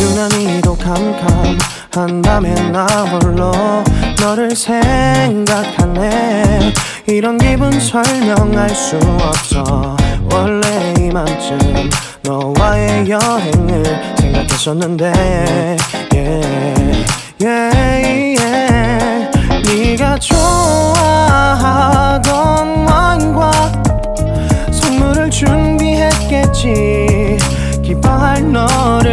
유난히도 캄캄한 밤에 나 홀로 너를 생각하네. 이런 기분 설명할 수 없어. 원래 이맘쯤 너와의 여행을 생각했었는데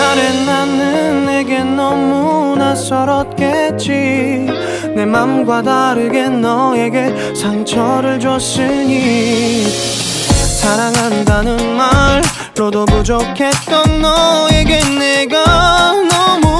그날의 나는 내게 너무 낯설었겠지. 내 맘과 다르게 너에게 상처를 줬으니. 사랑한다는 말로도 부족했던 너에게 내가 너무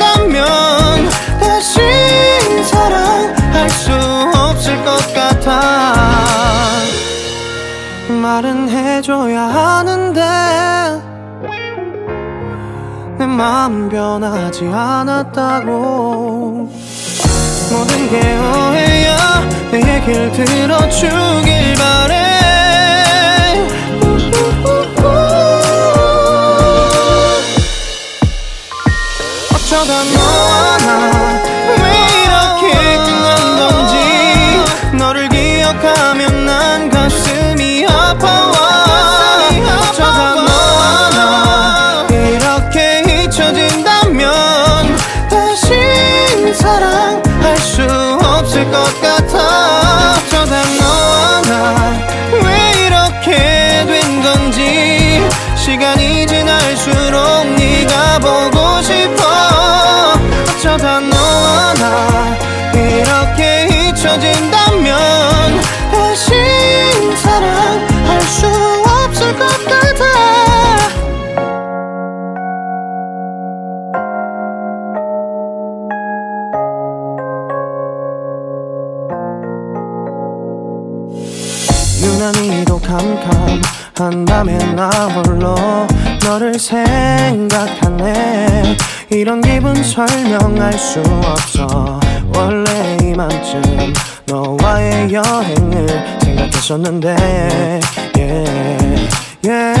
말은 해줘야 하는데 내 마음 변하지 않았다고. 모든 게 오해야 내 얘길 들어주길 바래. 어쩌다 너와 나 없을 것 같아. 어쩌다 너와 나 왜 이렇게 된 건지 시간이 지날수록 네가 보고 싶어. 어쩌다 너와 나 이렇게 잊혀진다면 캄캄한다면 나 홀로 너를 생각하네. 이런 기분 설명할 수 없어. 원래 이맘쯤 너와의 여행을 생각했었는데 yeah, yeah,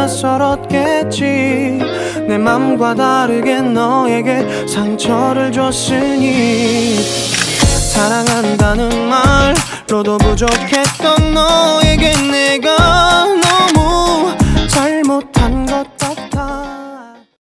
낯설었겠지. 내 맘과 다르게 너에게 상처를 줬으니. 사랑한다는 말로도 부족했던 너에게 내가 너무